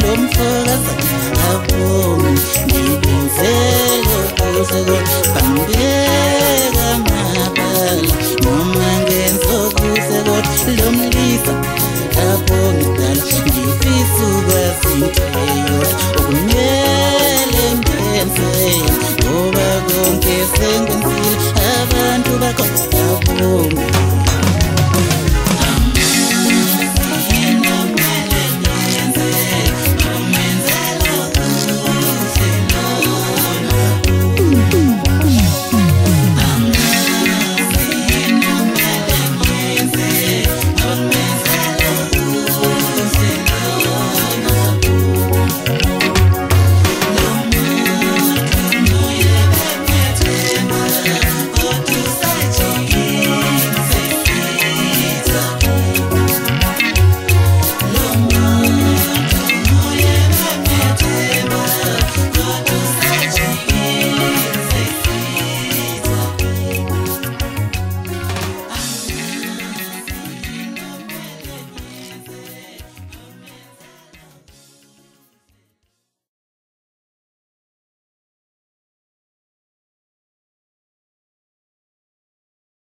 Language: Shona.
lomfakazaabo ngikuzeka kuzeko bambeka